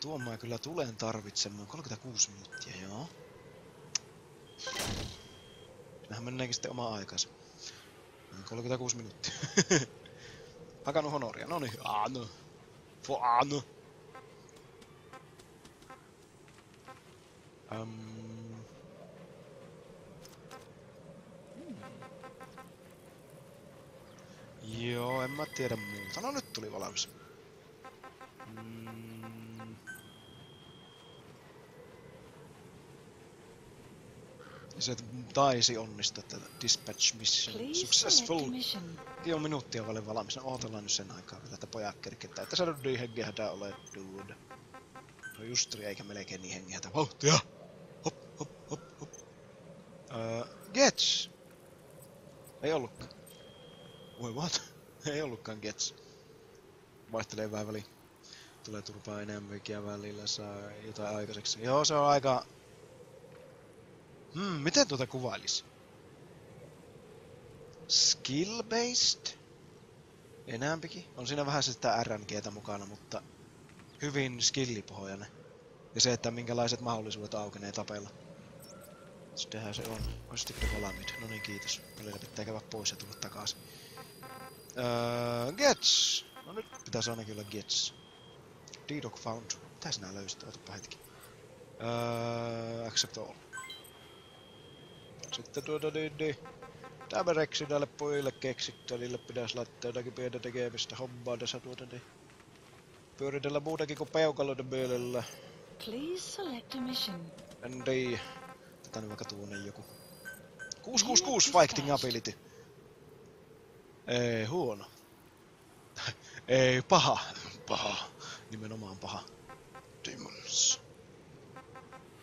Tuon mä kyllä tulen tarvitsemaan. 36 minuuttia, joo. Mehän mennäänkin sitten omaa aikansa. 36 minuuttia. Hakannut honoria. No niin, aano. Fo aano. Um, Joo, en mä tiedä muuta. No nyt tuli valmis. Se taisi onnistua tätä dispatch mission Please successful. Joo, minuuttia vaille valmis. No, ootellaan nyt sen aikaa, kun tätä pojaa kerketää. Että sä nyt niin hengihätä ole, dude. No justri, eikä melkein niin hengihätä. Vauhtia! Hop, hop, hop, hop. Öö, Gets! Ei ollutkaan. Voi what? Ei ollutkaan Gets. Vaihtelee vähän väliin. Tulee turpaa enemmänkin välillä saa jotain aikaiseksi. Joo, se on aika... Hmm, miten tuota kuvailis? Skill-based? Enäämpikin. On siinä vähän sitä RNGtä mukana, mutta hyvin skillipohjainen. Ja se, että minkälaiset mahdollisuudet aukenee tapella. Sittenhän se on. Olisitteko valmiit? No niin, kiitos. Välillä pitää käydä pois ja tulla takaisin. Öö, gets! No nyt pitäisi ainakin olla gets. D-Dog found. Mitä sinä löysit? Otapa hetki. Öö, accept all. Sitten tuota niin, niin. Tämä reksi näille pojille keksittä, niille pitäisi laittaa jotakin pientä tekemistä hommaa tässä tuota niin. Pyöritellä muutakin kuin peukaloiden mielellä. Please select a mission. Tätä nyt vaikka tuonne joku. 666 fighting ability. Ei huono. Ei paha. Paha. Nimenomaan paha. Demons.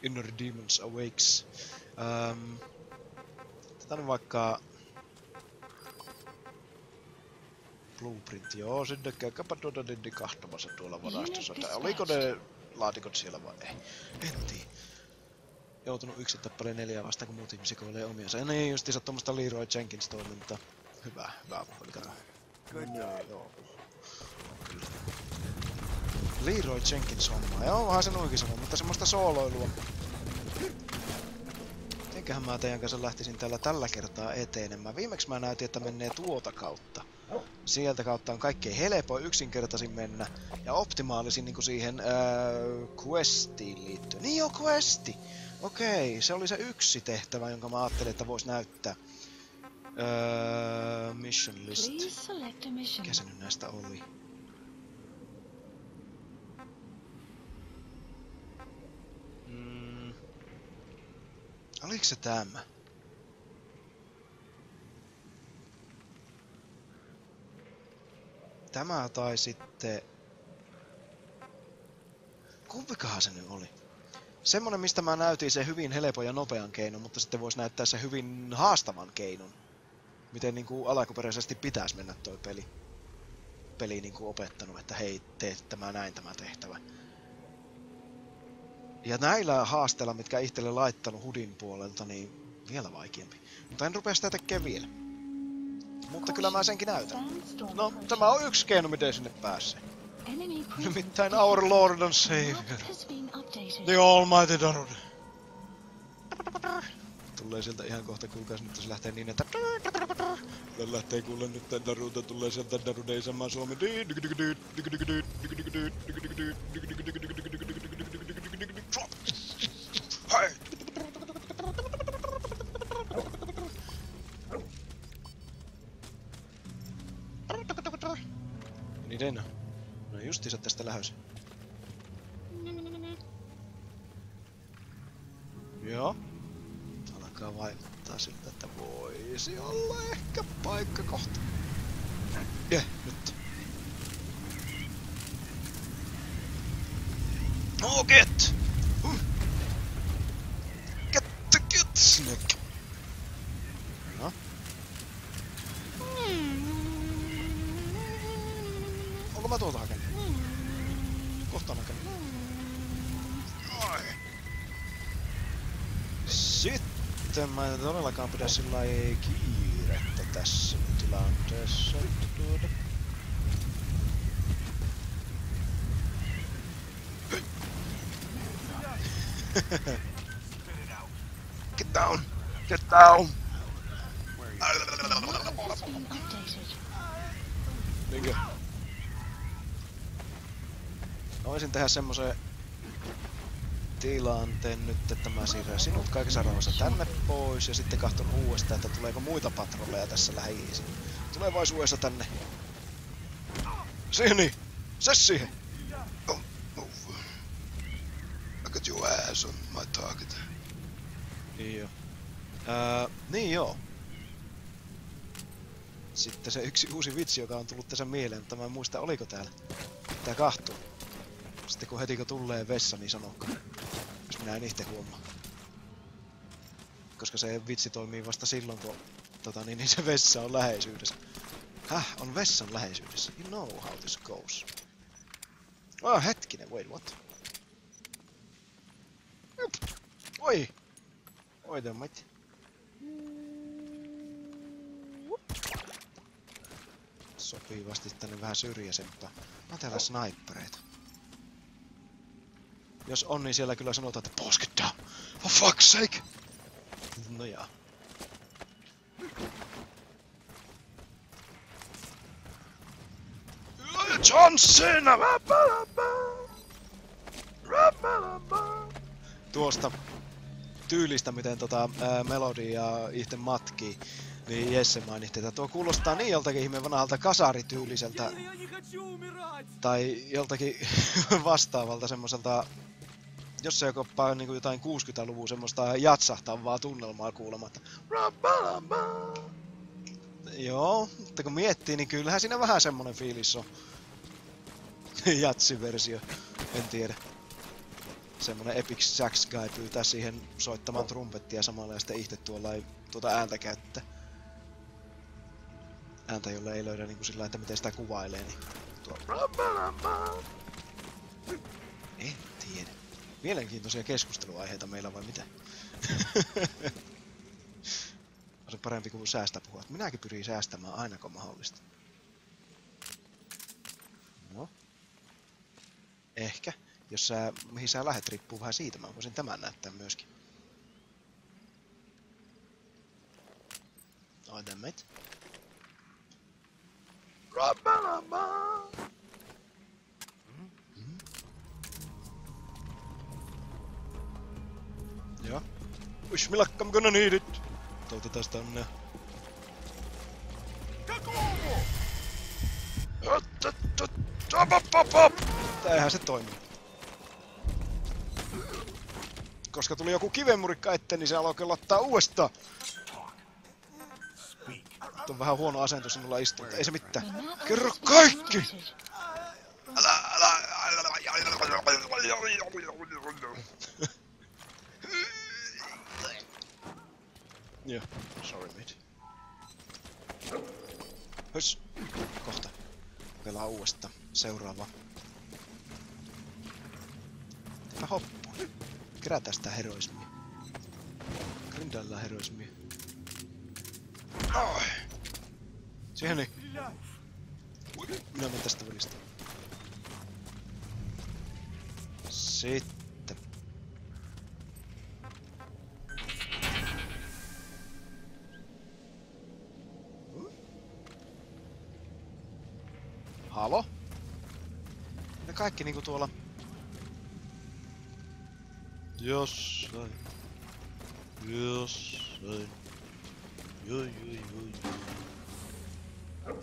Inner demons awakes. Um, nyt vaikka... Blueprint, joo, sinne käykääpä tuota niin kahtomassa tuolla varastossa. Tai oliko ne laatikot siellä vai ei? En tiedä joutunut yksin tappeleen neljää vastaan, kun muut ihmisiä koilee omiansa. Ja niin justiinsa tuommoista Leroy Jenkins toimintaa. Hyvä, hyvä puoli, kato. Joo, joo. Kyllä. Leroy Jenkins hommaa. Joo, vähän se nuikin sama, mutta semmoista sooloilua. Mitenköhän mä teidän kanssa lähtisin tällä tällä kertaa etenemään? Viimeksi mä näytin, että menee tuota kautta. Sieltä kautta on kaikkein helpoin yksinkertaisin mennä ja optimaalisin niin siihen ää, questiin liittyen. Niin joo, questi! Okei, se oli se yksi tehtävä, jonka mä ajattelin, että vois näyttää. Öö, mission list. Mikä se nyt näistä oli? Oliko se tämä? Tämä tai sitten... Kumpikahan se nyt oli? Semmonen, mistä mä näytin sen hyvin helpon ja nopean keinon, mutta sitten voisi näyttää se hyvin haastavan keinon. Miten niinku alkuperäisesti pitäisi mennä toi peli. Peli niinku opettanut, että hei, tee tämä näin tämä tehtävä. Ja näillä haasteilla, mitkä itselle laittanut hudin puolelta, niin vielä vaikeampi. Mutta en rupea sitä tekemään vielä. Mutta kyllä mä senkin näytän. No, tämä on yksi keino, miten sinne pääsee. Nimittäin. Our Lord and Savior. The Almighty Darud. Tulee sieltä ihan kohta, kuulkaas nyt se lähtee niin, että... Tän lähtee kuulla nyt tän Daruta, tulee sieltä Daruden isänmaan Suomi. Hei! Niiden. No justiinsa tästä lähössä. Joo. Alkaa vaikuttaa siltä, että voisi olla ehkä paikka kohta. Sitten mä en todellakaan pidä sillä kiirettä tässä tilanteessa. Tuota. Get down! Get down! Voisin tehdä semmosen tilanteen nyt, että mä siirrän sinut kaikessa rauhassa tänne pois ja sitten kahton uudestaan, että tuleeko muita patrolleja tässä lähiisin. Tulevaisuudessa tänne. Siihen niin! Se siihen! Oh, move. I got your ass on my target. Niin joo. Öö, niin joo. Sitten se yksi uusi vitsi, joka on tullut tässä mieleen, mutta mä en muista oliko täällä. Tää kahtuu. Sitten kun heti kun tulee vessa, niin sanokaa. Minä en itse huomaa. Koska se vitsi toimii vasta silloin, kun tota, niin, niin se vessa on läheisyydessä. Häh, on vessan läheisyydessä. You know how this goes. Ah, hetkinen, wait, what? Jup. Oi! Oi, mate. Sopivasti tänne vähän syrjäisempää. On täällä snipereita. Jos on, niin siellä kyllä sanotaan, että down! For fuck's sake! No jaa. John Cena! Tuosta tyylistä, miten tota, ää, Melody ja itse matkii, niin Jesse mainitti, että tuo kuulostaa niin joltakin ihme vanhalta kasarityyliseltä tai joltakin vastaavalta semmoiselta, jos se jopa niin jotain 60-luvun semmoista jatsahtavaa tunnelmaa kuulematta. Joo, mutta kun miettii, niin kyllähän siinä vähän semmonen fiilis on. Jatsi-versio, en tiedä. Semmonen Epic Sax Guy pyytää siihen soittamaan trumpettia samalla ja sitten itse tuolla ei tuota ääntä käyttää. Ääntä, jolle ei löydä niinku sillä että miten sitä kuvailee, niin tuo... En tiedä. Mielenkiintoisia keskusteluaiheita meillä vai mitä? on se parempi kuin säästä puhua. Minäkin pyrin säästämään aina kun mahdollista. No. Ehkä. Jos sä, mihin sä lähet, riippuu vähän siitä. Mä voisin tämän näyttää myöskin. Ai dammit. Mhm. Wish me luck, I'm gonna need it. Toivotetaan sitä onnea. Eihän se toimi. Koska tuli joku kivenmurikka eteen, niin se aloi kellottaa uudestaan. Nyt on vähän huono asento sinulla istua, mutta ei se mitään. Kerro kaikki! updated. Älä, älä, Joo, sorry mate. Hös. Kohta. Kokeillaan uudestaan. Seuraava. Tää hoppu. Kerätään sitä heroismia. Grindaillaan heroismia. Ai. Siihen niin. Minä menen tästä välistä. Sitten. Kaikki niinku tuolla... Jossain. Jossain. Joi, joi, joi, joi.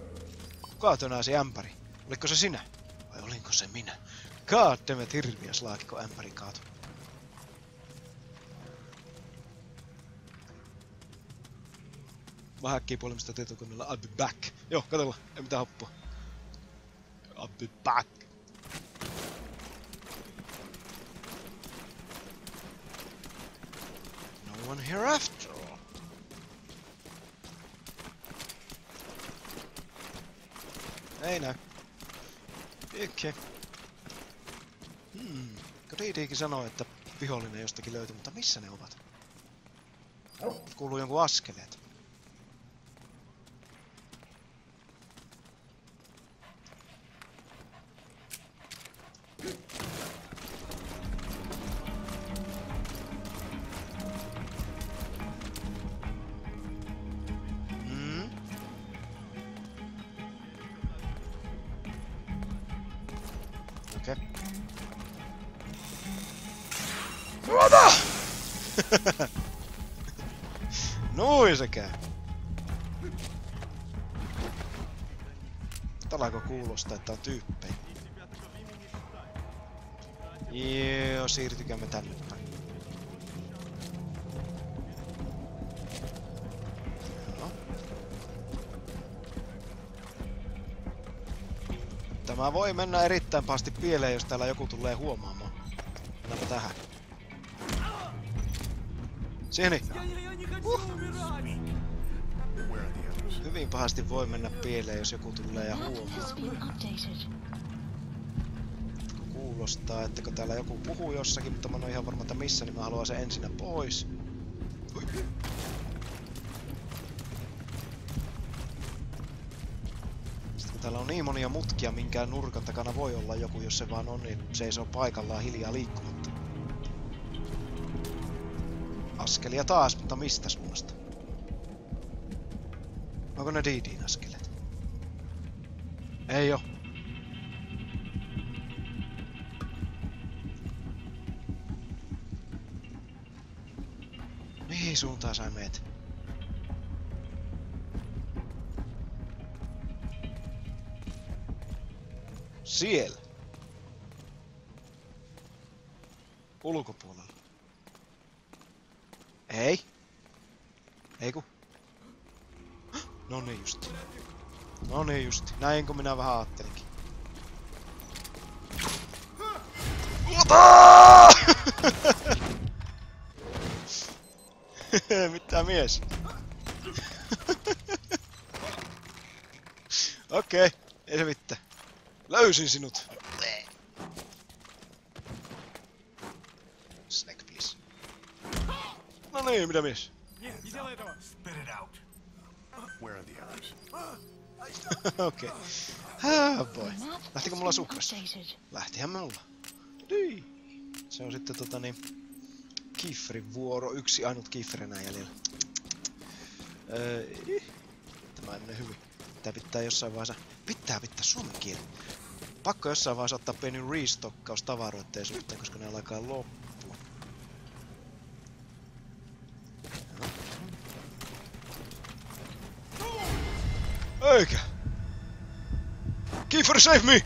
Kuka tönäsi ämpäri? Oliko se sinä? Vai olinko se minä? God damn it, hirviäs laakiko ämpäri kaatu. Mä häkkii puolimista tietokoneella, I'll be back. Joo, katella, ei mitään hoppua. I'll be back. No one here after all. Ei näy. Ikke. Hmm. Greedykin sanoi, että vihollinen jostakin löytyi, mutta missä ne ovat? Kuuluu jonkun askeleet. Kuulostaa, että on tyyppejä? Joo, siirtykäämme tänne päin. Tämä voi mennä erittäin pahasti pieleen, jos täällä joku tulee huomaamaan. Mennäänpä tähän. Sieni! Hyvin pahasti voi mennä pieleen, jos joku tulee ja huomaa. Kuulostaa, että kun täällä joku puhuu jossakin, mutta mä en ole ihan varma, että missä, niin mä haluan sen ensinnä pois. Ui. Sitten kun täällä on niin monia mutkia, minkään nurkan takana voi olla joku, jos se vaan on, niin seisoo paikallaan hiljaa liikkumatta. Askelia taas, mutta mistä suunnasta? Onko ne Didin askeleet? Ei oo. Mihin suuntaan sä meet? Siellä. Ulkopuolella. Ei. Ei ku. No niin justi. No niin justi. Näin kun minä vähän ajattelinkin. Ota! Mitä mies? Okei, okay, ei se mitään. Löysin sinut. Snack, please. No niin, mitä mies? Okei. Okay. Ah, boy. Lähtikö mulla updated. Lähtihän mulla. Niin. Se on sitten tota niin... Kifrin vuoro. Yksi ainut Kifri enää jäljellä. Öö. Tämä ei mene hyvin. Pitää pitää jossain vaiheessa... Pitää pitää suomen kieli. Pakko jossain vaiheessa ottaa pieni restockaus tavaroitteen suhteen, koska ne alkaa loppua. Eikä! Kiefer, save me!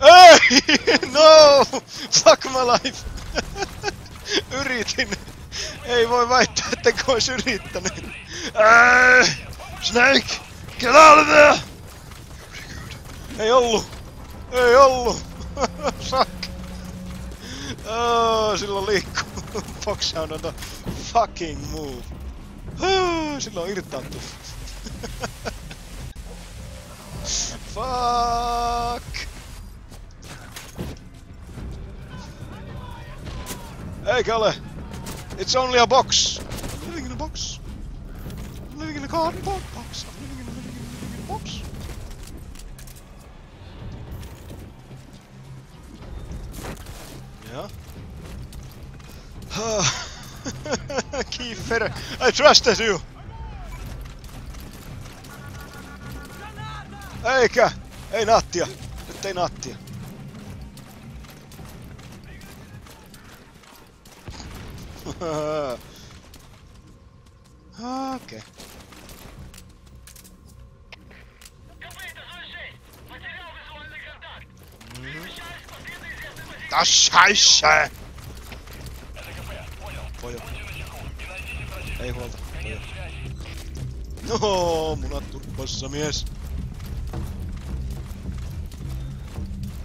Ei! No! Fuck my life! Yritin! Ei voi väittää, että ois yrittänyt. Ei! Snake! Get out of there! Ei ollu! Ei ollu! Fuck! Oh, silloin liikkuu. Fox on the fucking move. Oh, silloin irtaantuu. Fuck! Eikä ole! It's only a box! I'm living in a box! I'm living in a cardboard box! I'm living in a, living in a, living in a box! Yeah? Kiefer, I trusted you! Eikä! Ei naattia! Nyt ei naattia! Okei. Да шайше! Pojo. Ei huolta. Pojo. No, munat turpassa mies.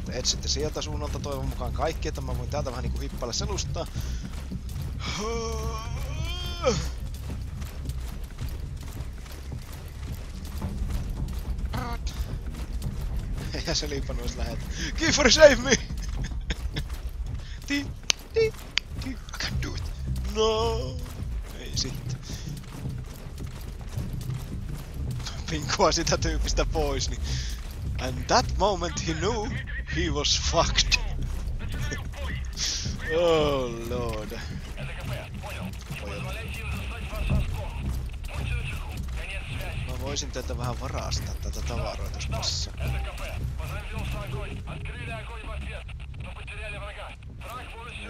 Te etsitte sieltä suunnalta toivon mukaan kaikki, että mä voin täältä vähän niinku hippailla selustaa. Eihän se liipannut jos lähet. Kiefer, save me! Ti, ti, ti. I can do it. No. Ei sitten. Pinkua sitä tyypistä pois, niin... And that moment he knew he was fucked. oh lord. Mä voisin tätä vähän varastaa tätä tavaroita tässä passissa.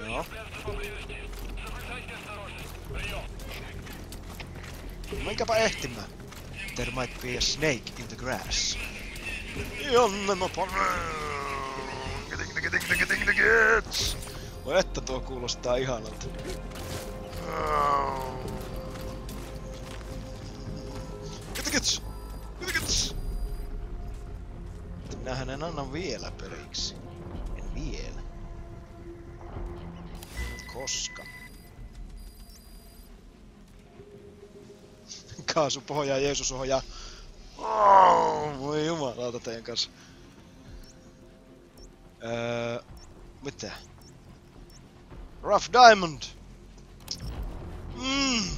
Joo. Menkääpä ehtimään. There might be a snake in the grass. Jonne mä panen! Gets. Voi että tuo kuulostaa ihanalta. Get the gets. Get the gets. Minähän en anna vielä periksi. En vielä. Koska? Kaasu pohjaa, Jeesus ohjaa. Oh, voi jumalauta teidän kanssa. Öö, mitä? Rough Diamond! Mm.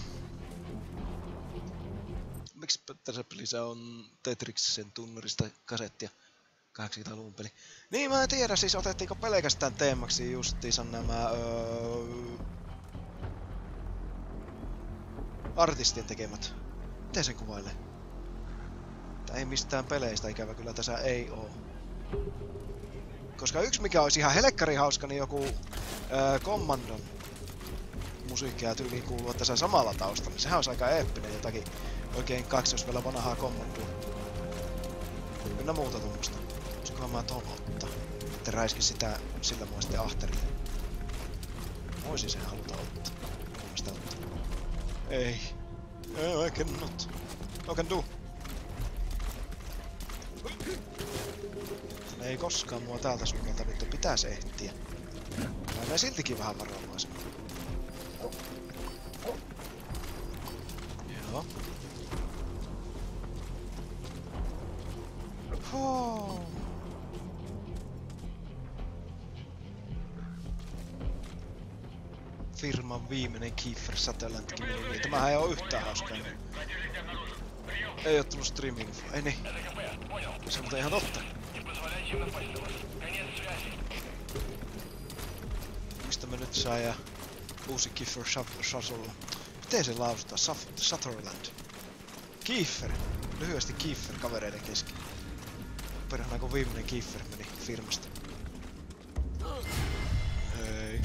Miksi tässä pelissä on Tetriksen tunnarista kasettia? 80-luvun peli. Niin mä en tiedä, siis otettiinko pelkästään teemaksi justiinsa nämä öö, artistien tekemät. Miten sen kuvailee? Tää ei mistään peleistä ikävä kyllä tässä ei oo. Koska yksi mikä olisi ihan helkkari hauska, niin joku öö, Commandon musiikkia tyyliin kuulua tässä samalla taustalla. Sehän olisi aika eeppinen jotakin oikein kaksos vielä vanhaa Commandoa. Ynnä muuta tuommoista. Olisikohan mä ton ottaa? Että räiski sitä sillä mua sitten ahterille. Voisin sen haluta ottaa. Ei. I cannot. No can do. Ei koskaan mua täältä suunnalta nyt pitäisi ehtiä. Mä menen siltikin vähän varovaisen. Joo. Oh. Firman viimeinen Kiefer Sutherlandkin meni. Tämähän ei oo yhtään hauskaa. Ei oo tullut streaming. Ei niin. Se on ihan totta. Mistä me nyt saa ja uusi Kiefer Sutherland. Miten se lausutaan? Sutherland. Kiefer. Lyhyesti Kiefer kavereiden kesken. Perhana kun viimeinen Kiefer meni firmasta. Hei.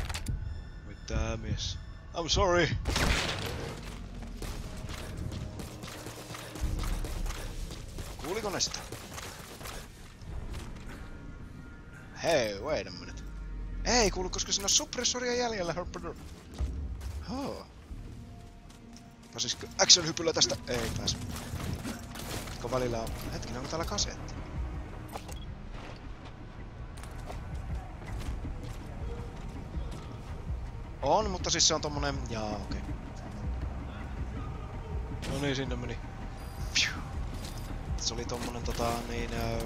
Mitä mies? I'm sorry. Kuuliko ne sitä? Hei, wait a minute. Ei kuulu, koska siinä on suppressoria jäljellä. Oh. Pääsisikö action hypyllä tästä? Ei pääs. Kun välillä on... Hetkinen, onko täällä kasetti? On, mutta siis se on tommonen... Jaa, okei. Okay. No niin, sinne meni. Phew. Se oli tommonen tota niin... Äh...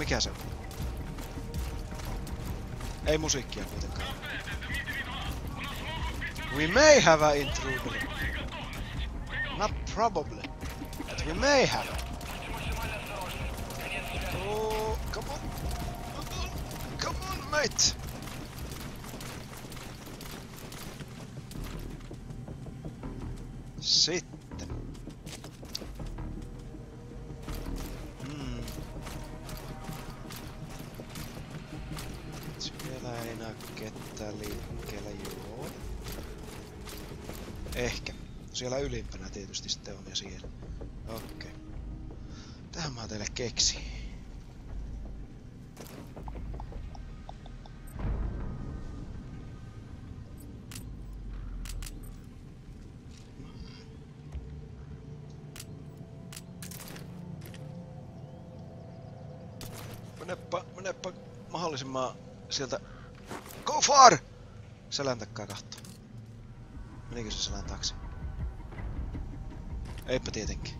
Mikä se on? Ei musiikkia kuitenkaan. We may have a intruder. Not probably. But we may have. Oh. Come on. Come on, mate. Ketään liikkeellä, joo. Ehkä. Siellä ylimpänä tietysti sitten on ja siellä. Okei. Okay. Tähän mä teille. Menepä, menepä mahdollisimman sieltä... Go far! Selän takkaa kahtoo. Menikö se selän taakse? Eipä tietenkin.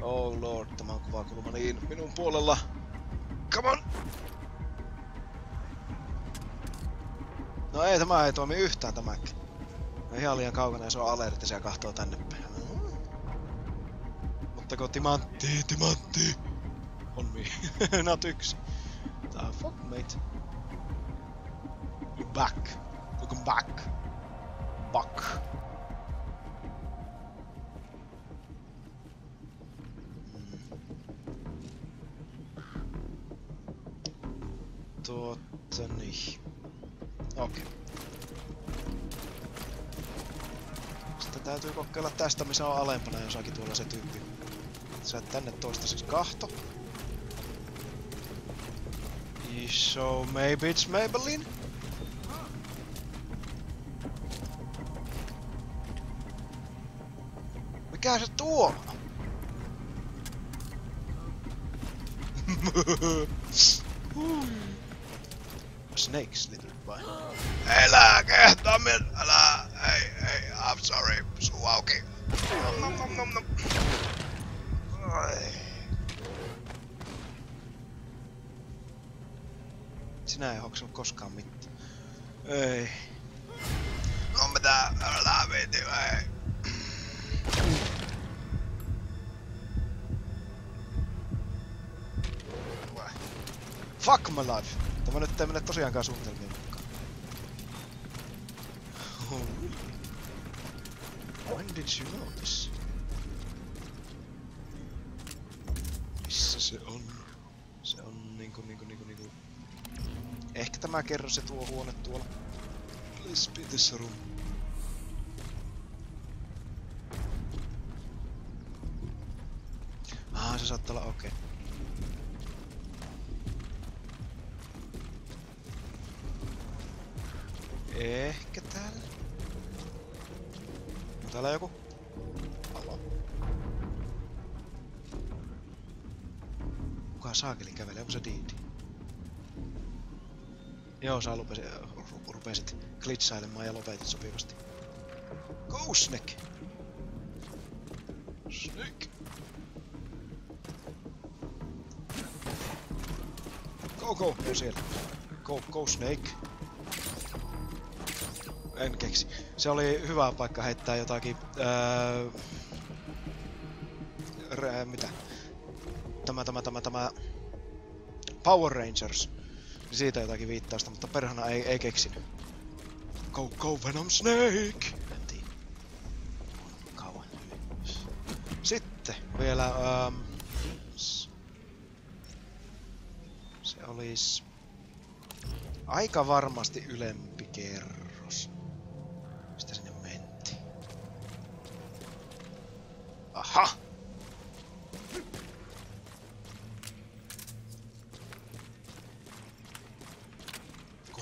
Oh lord, tämä on kuvakulma niin minun puolella. Come on! No ei, tämä ei toimi yhtään tämäkin. No ihan liian kaukana ja se on alerttisia kahtoo tänne päin. Mutta kun timantti, timantti on mi. Not yksi. The fuck, mate? You back. Welcome back. Back. Tuota niin. Okei. Okay. Että täytyy kokeilla tästä, missä on alempana jossakin tuolla se tyyppi. Sä et tänne toistaiseksi kahto. So maybe it's Maybelline? Mikä se tuo? Snakes, little boy. Älä kehtaaminen, älä! Ei, ei, I'm sorry, suu auki. Nom, nom, nom, nom. Ai. Sinä ei hoksanut koskaan mitään. Ei. No mitä, älä viiti, ei. Fuck my life. Tämä nyt ei mene tosiaankaan suunnitelmien mukaan. Oh? When did you know this? Missä se on? Se on niinku niinku niinku niinku... Ehkä tämä kerro se tuo huone tuolla. Please be this room. Ah, se saattaa olla okei. Okay. Ehkä täällä. On täällä joku? Halo? Kuka saakeli kävelee? Onko se Diidi? Joo, sä lupesi, ru- rupesit glitsailemaan ja lopetit sopivasti. Go, Snake! Snake! Go, go! Jo siellä. Go, go, Snake! En keksi. Se oli hyvä paikka heittää jotakin... Öö, rää, mitä? Tämä, tämä, tämä, tämä... Power Rangers. Siitä jotakin viittausta, mutta perhana ei, ei keksinyt. Go, go Venom Snake! Sitten vielä... S- se olisi... Aika varmasti ylempi kerros. Mistä sinne mentiin? Aha!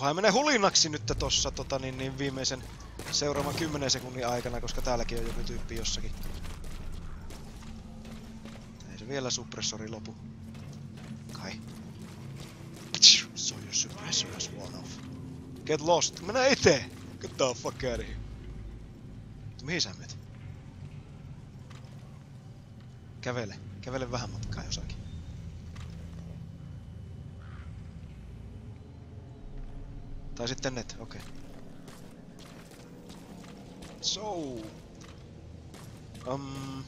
Kunhan menee hulinaksi nyt tossa tota, niin, niin viimeisen seuraavan 10 sekunnin aikana, koska täälläkin on joku tyyppi jossakin. Ei se vielä suppressori lopu. Kai. So your suppressor has worn off. Get lost. Mennä eteen! Get the fuck out of here. Mihin sä menet? Kävele. Kävele vähän matkaa jossakin. Tai sitten net, okei. Okay. So... Um...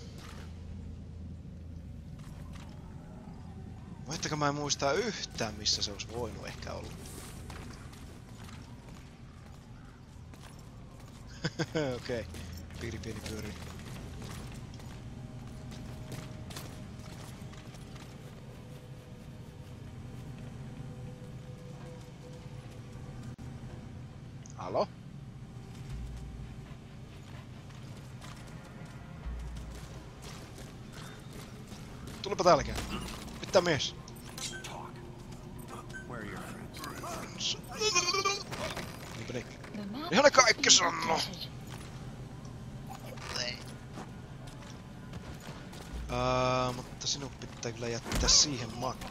Voitteko mä en muista yhtään, missä se olisi voinut ehkä olla? Okei. Okay. Piiri pieni pyörii. Tulepa täälläkään. Mitä mies? Niinpä niin. Ihan ne kaikki sanoo. Uh, mutta sinun pitää kyllä jättää siihen makko.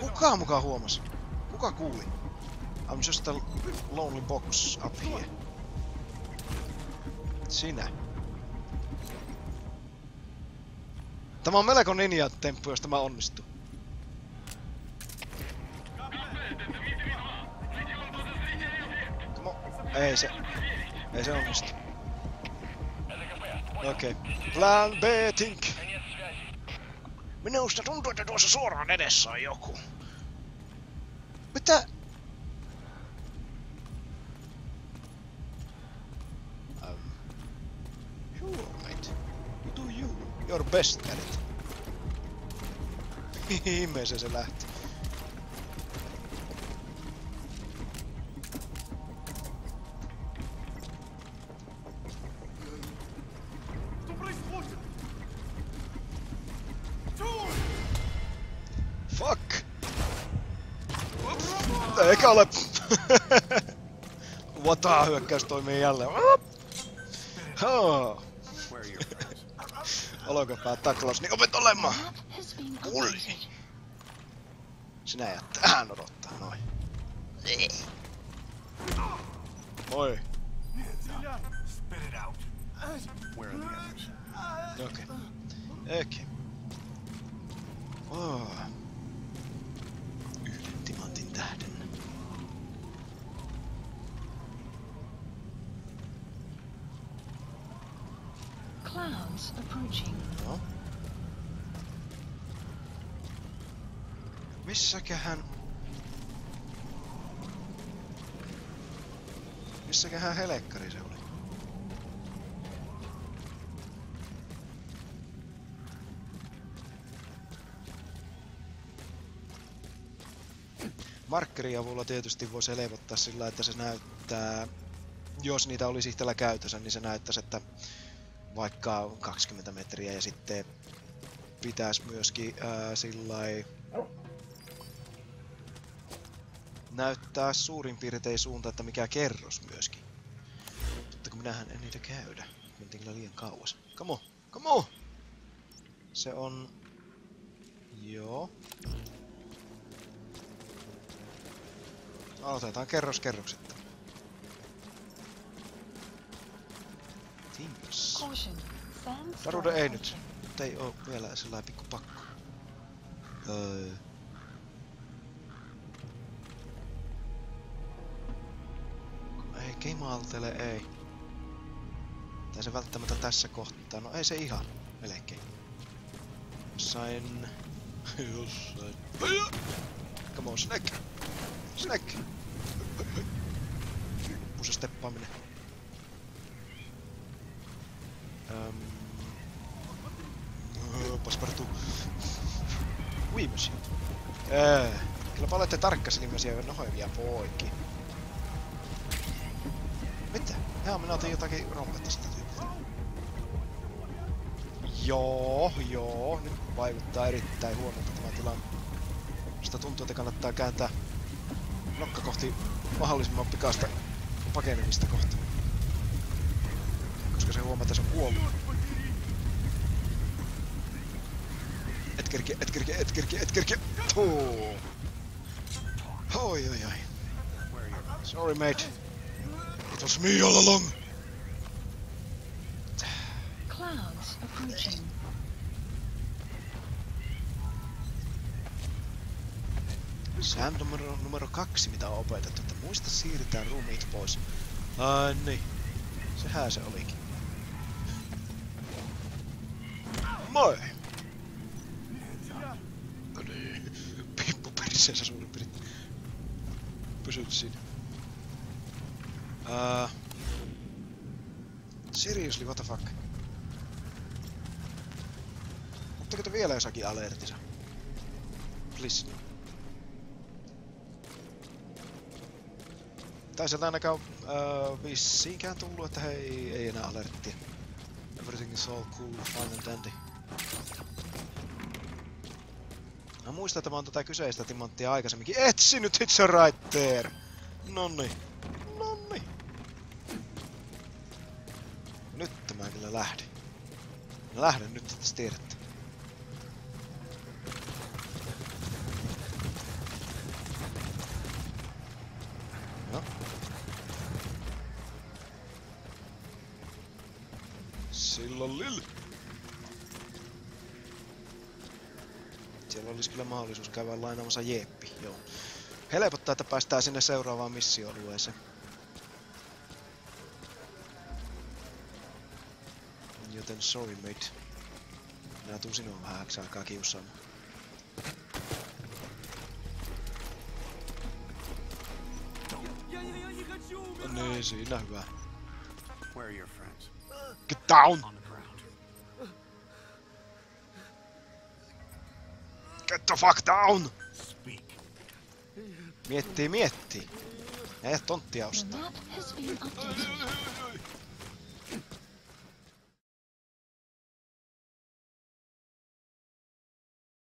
Kuka mukaan huomasi? Kuka kuuli? I'm just a lonely box up here. Sinä. Tämä on melko ninja-temppu, jos tämä onnistuu. Ei se. Ei se onnistu. Okei. Okay. Plan B, think. Minusta tuntuu, että tuossa suoraan edessä on joku. Mitä? pestarit. Ihmeessä se lähti. Fuck! Eikä ole... Vataa hyökkäys toimii jälleen. Oh. Olkapää taklaus, niin opet olemaan. Kulli. Sinä jäät tähän odottaa, noin. Moi. Okei. Okei. Oh. Yhden timantin tähden. Clouds approaching. No. Missäköhän... Missäköhän helekkari se oli? Markkerin avulla tietysti voisi helpottaa sillä, että se näyttää, jos niitä olisi yhtäällä käytössä, niin se näyttäisi, että vaikka 20 metriä ja sitten pitäisi myöskin ää, sillai näyttää suurin piirtein suunta, että mikä kerros myöskin. Mutta kun minähän en niitä käydä. Mentiin kyllä liian kauas. Come on, come on! Se on... Joo. Aloitetaan kerros kerroksetta. Sandstorm Varuuden ei nyt. ei oo vielä sellainen pikku pakko. Öö. Ei kimaltele, ei. Tai se välttämättä tässä kohtaa. No ei se ihan. Melkein. Jossain... Jossain... Come on, Snack! Snack! Pusa Passepartout. Uimasi. Öö, kyllä olette tarkkasilmäisiä nohoivia poikki. Mitä? Jaa, minä otin jotakin rompetta sitä tyyppiä. Joo, joo, nyt vaikuttaa erittäin huonolta tämä tilanne. Sitä tuntuu, että kannattaa kääntää nokka kohti mahdollisimman pikaista pakenemista kohti. Koska se huomaa, että se on kuollut. Et kerkiä, et kerkiä, et kerkiä, et kerkiä. Tuu. Oi, oi, oi. Sorry, mate. It was me all along. Clouds approaching. Sääntö numero, numero kaksi, mitä on opetettu, että muista siirtää ruumiit pois. Ai niin. Sehän se olikin. Moi! No niin. Perseessä suurin piirtein. Pysyt siinä. Uh, seriously, what the fuck? Ottako te vielä jossakin alertissa? Please. Tai sieltä ainakaan uh, vissiinkään tullut, että hei, ei enää alerttia. Everything is all cool, fine and dandy. Mä muistan, että mä oon tätä kyseistä timanttia aikaisemminkin etsinyt, it's right! Nonni. Nonni. Nyt mä kyllä lähdin. Mä lähden nyt, että tiedätte. No. Silloin Lil. Siellä olisi kyllä mahdollisuus käydä lainaamassa jeppi, joo. Helpottaa, että päästään sinne seuraavaan missioalueeseen. Joten sorry mate. Minä tuun sinua vähän aikaa kiusaamaan. No niin, siinä hyvä. Where are your friends? Get down! The ground. Get the fuck down! Speak. Miettii, miettii. Ei tonttia The ostaa.